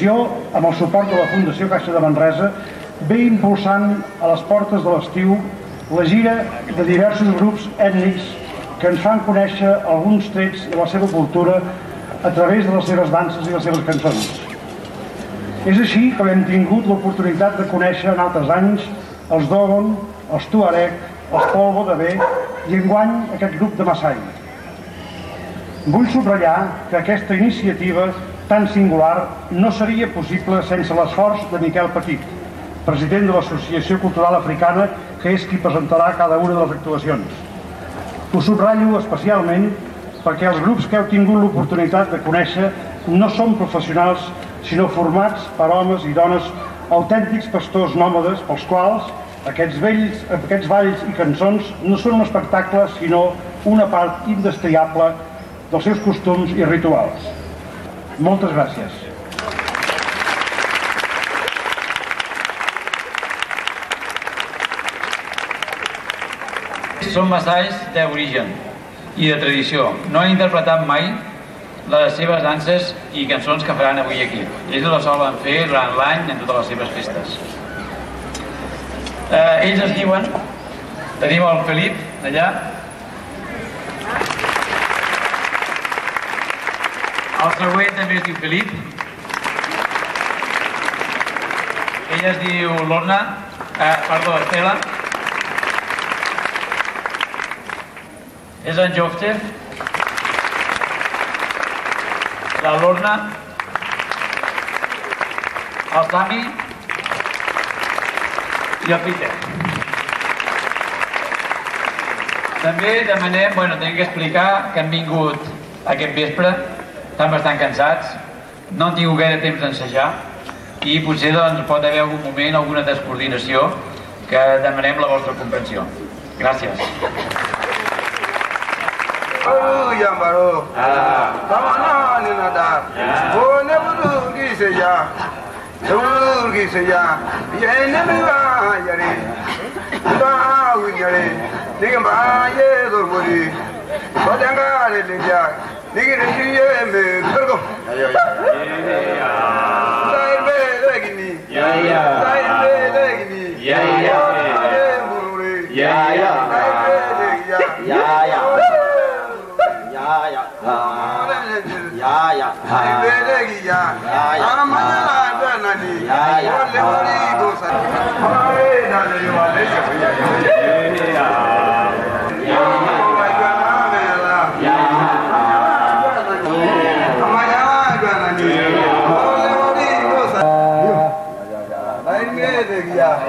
l'associació, amb el suport de la Fundació Caixa de Manresa, ve impulsant a les portes de l'estiu la gira de diversos grups ètnics que ens fan conèixer alguns trets de la seva cultura a través de les seves danses i les seves cançons. És així que hem tingut l'oportunitat de conèixer en altres anys els Dogon, els Tuareg, els Polvo de Bé i enguany aquest grup de Massai. Vull subratllar que aquesta iniciativa tan singular no seria possible sense l'esforç de Miquel Petit, president de l'Associació Cultural Africana, que és qui presentarà cada una de les actuacions. Ho subratllo especialment perquè els grups que heu tingut l'oportunitat de conèixer no són professionals, sinó formats per homes i dones autèntics pastors nòmades pels quals aquests, vells, aquests balls i cançons no són un espectacle, sinó una part indestriable dels seus costums i rituals. Moltes gràcies. Són massais d'origen i de tradició. No han interpretat mai les seves danses i cançons que faran avui aquí. Ells les solen fer durant l'any en totes les seves festes. Eh, ells es diuen, tenim el Felip allà, el següent també es diu Felip, ella es diu Lorna, eh, perdó, Estela, és en Jofte, la Lorna, el Sami. I el Peter. També demanem, bueno, tenim que explicar que han vingut aquest vespre, estan bastant cansats, no han tingut gaire temps d'ensejar i potser doncs, pot haver algun moment, alguna descoordinació que demanem la vostra comprensió. Gràcies. yambaro tamana ni nada o ne bulu ki se ya ne bulu ki se ya ye ne mi ba yare ba wi yare ga ba ye do buri 我讲个你你讲，你给人家也没得过。哎呀呀！再没再给你。呀呀！再没再给你。呀呀！呀呀！呀呀！呀呀！啊！呀呀，哎，别这个呀，呀呀，俺们那那那的，呀呀，我领我的都是，哎，那那有啊，那有啊，哎呀。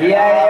yeah.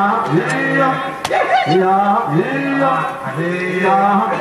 哎呀，哎呀，哎，呀。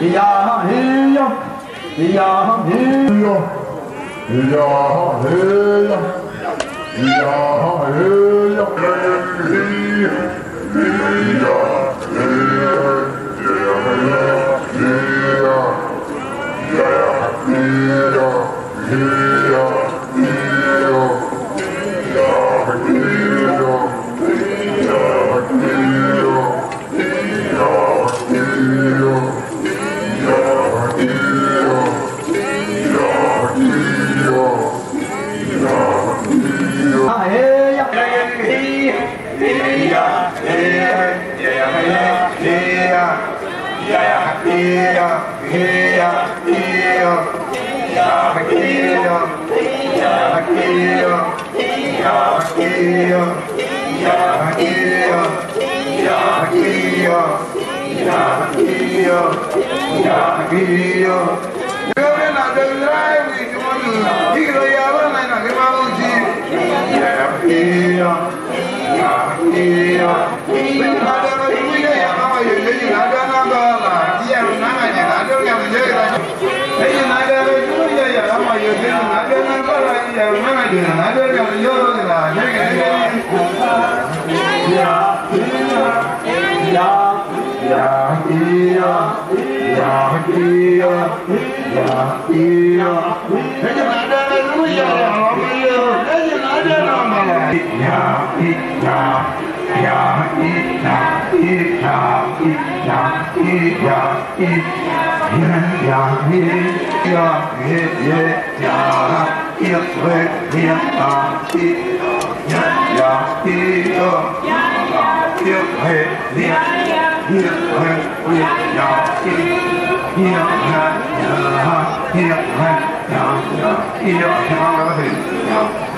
Ja, heja! Ja, heja! Ja, heja! Ja, heja! Yeah. Yeah. Yeah.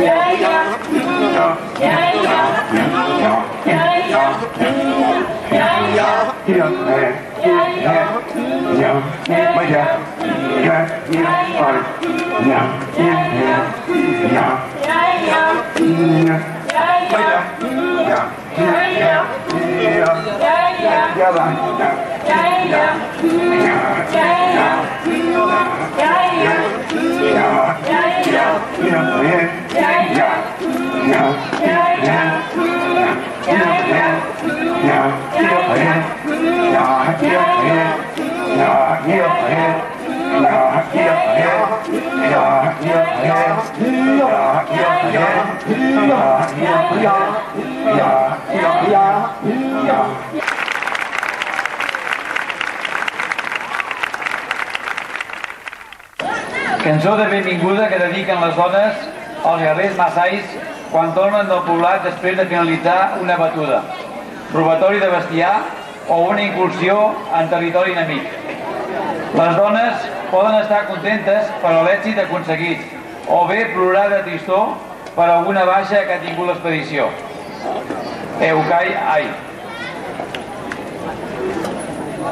Yeah. Yeah. Cançó de benvinguda que dediquen les dones als guerrers massais quan tornen del poblat després de finalitzar una batuda, robatori de bestiar o una incursió en territori enemic. Les dones poden estar contentes per l'èxit aconseguit o bé plorar de tristor per alguna baixa que ha tingut l'expedició. Eucai Ai.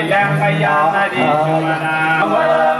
Lamaya Nadi Sumara.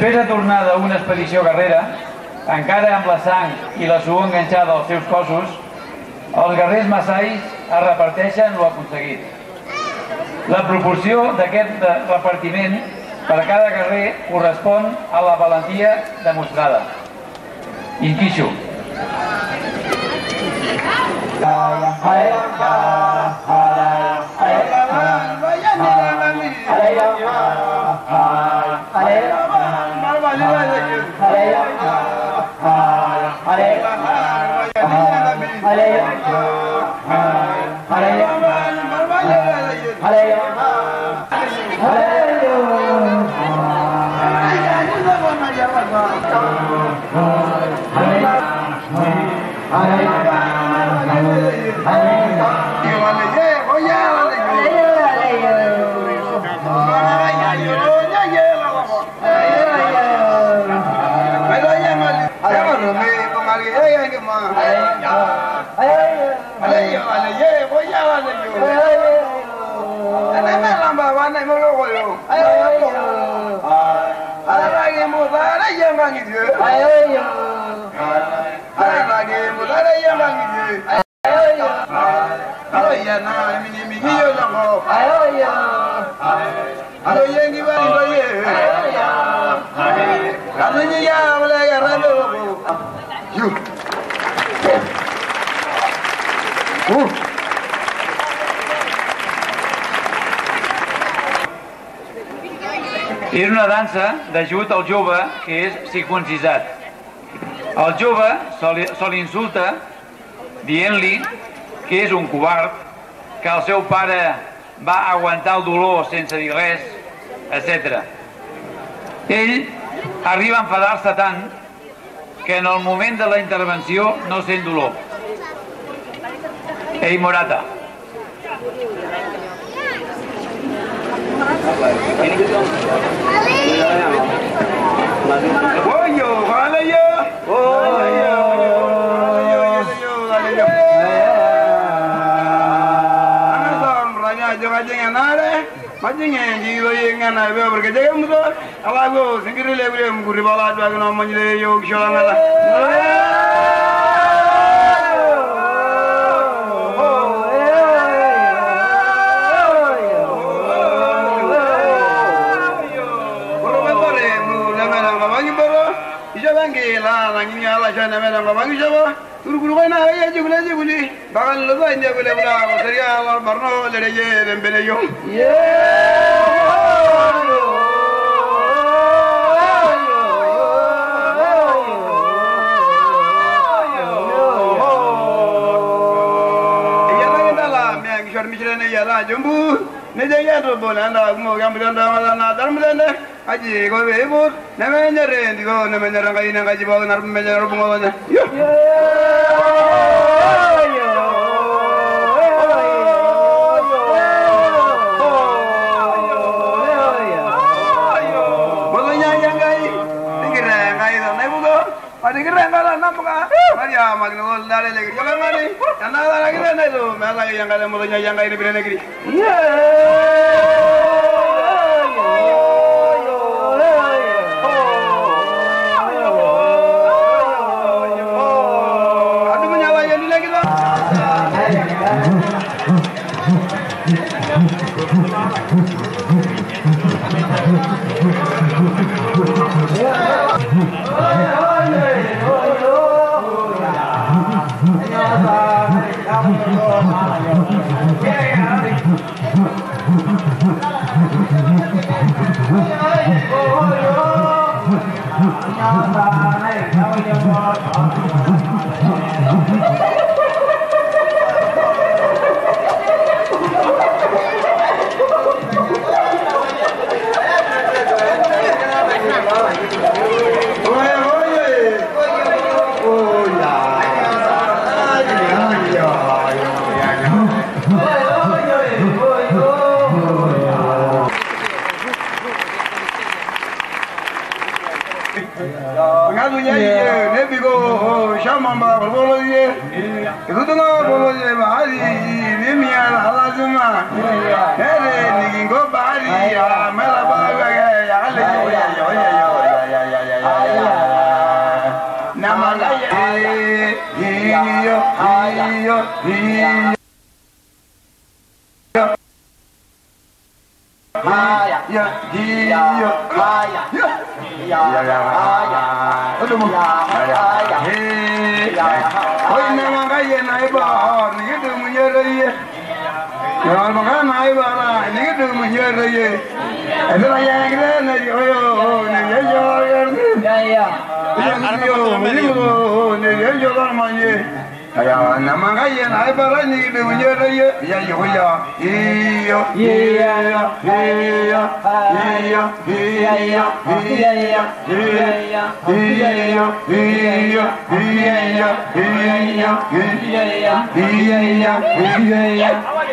Després de tornar d'una expedició guerrera, encara amb la sang i la suor enganxada als seus cossos, els guerrers massais es reparteixen lo aconseguit. La proporció d'aquest repartiment per a cada guerrer correspon a la valentia demostrada. Inquixo. alayo alaye boya alayo anana lamba wana molo koyo alayo alaye mo alaye mangi de alayo alaye mo alaye mangi de alayo alaye na mini mini yo lako alayo alaye ngi bari baye alayo alaye ya alaye rando you És una dansa d'ajut al jove que és circuncisat. El jove se li insulta dient-li que és un covard, que el seu pare va aguantar el dolor sense dir res, etc. Ell arriba a enfadar-se tant que en el moment de la intervenció no sent dolor. এই মোরাদা Majinga jiro yenga na be berke jaga mudo alago singiri lebre mukuri bala jaga no manjire yok shola ngala. شان ملا قبان شبا تركل غينا هيا جبلا جبلي بغل لضين جبلا بلا وسريا والبرنو لرجيب بن يوم Jumbo, ne de yadu bolanda, mo gambulanda, malana, darmulanda, aji ko be ibur na me na re ndi go na me na ra ngai na ngai na me na ro bungo na yo yang kalau mau yang kalau ya, ya, ya, mau yang kalau ini bila negeri. Yeah. Mahabharata, Nigga Mujaraye, and then I am and oh, Nayaja, Nayaja, Nayaja, Aya namagaya naibara ni dunya raya ya yoya iyo iya iya iya iya iya iya iya iya iya iya iya iya iya iya iya iya iya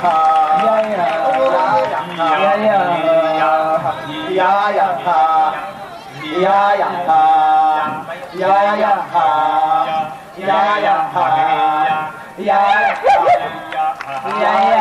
哈呀呀哈呀呀哈呀呀哈呀呀哈呀呀哈呀呀哈呀呀哈呀呀呀呀呀哈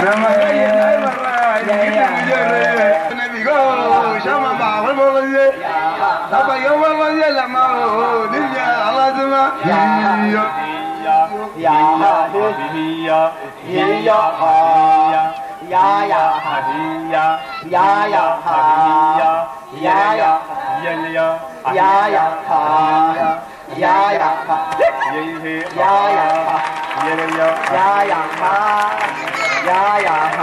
Namah Shivaya. 呀呀哈，呀呀哈。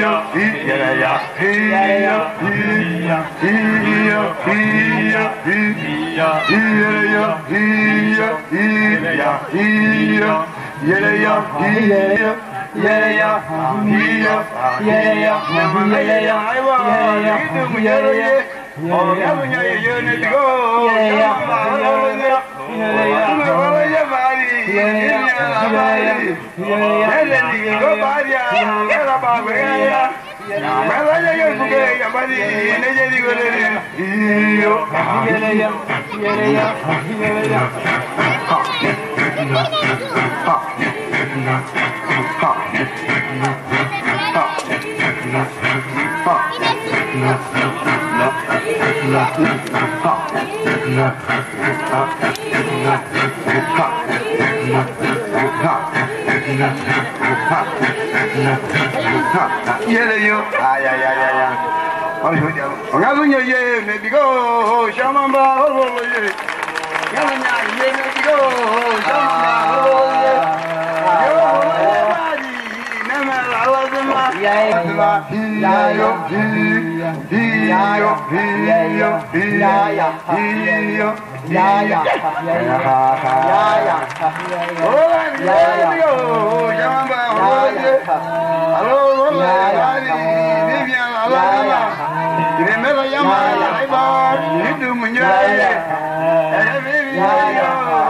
Yeah, yeah, yeah. Yeah. Yeleyo. Ay, ay, ay, ay, ay. Ogazunya ye ne bigo shamamba holo ye. Ogazunya ye ne bigo shamamba holo ye. Yo holo ye mari ne me la la zima. Ya yo. Yeah, yeah.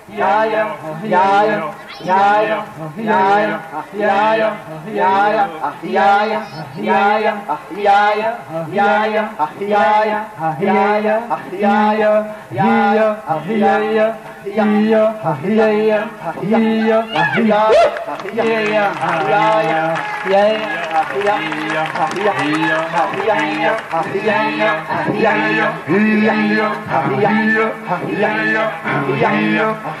न्याय न्याय न्याय न्याय न्याय न्याय न्याय न्याय न्याय न्याय न्याय न्याय न्याय न्याय न्याय Yeah.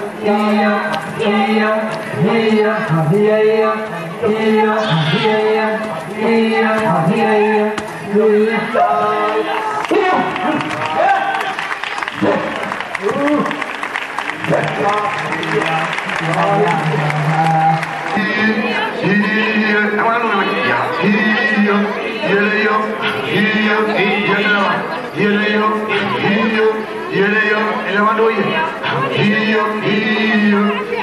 Heal, heal, heal, heal,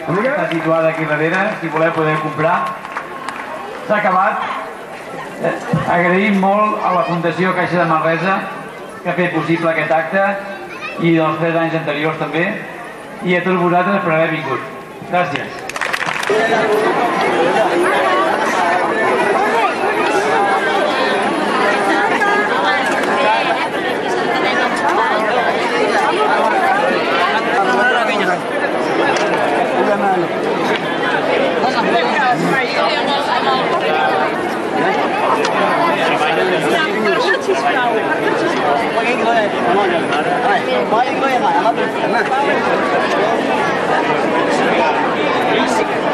Està situada aquí darrere, si voleu poder comprar. S'ha acabat. Eh, Agraïm molt a la Fundació Caixa de Manresa que ha fet possible aquest acte i dels tres anys anteriors també i a tots vosaltres per haver vingut. Gràcies. 我应该系啊，肯定。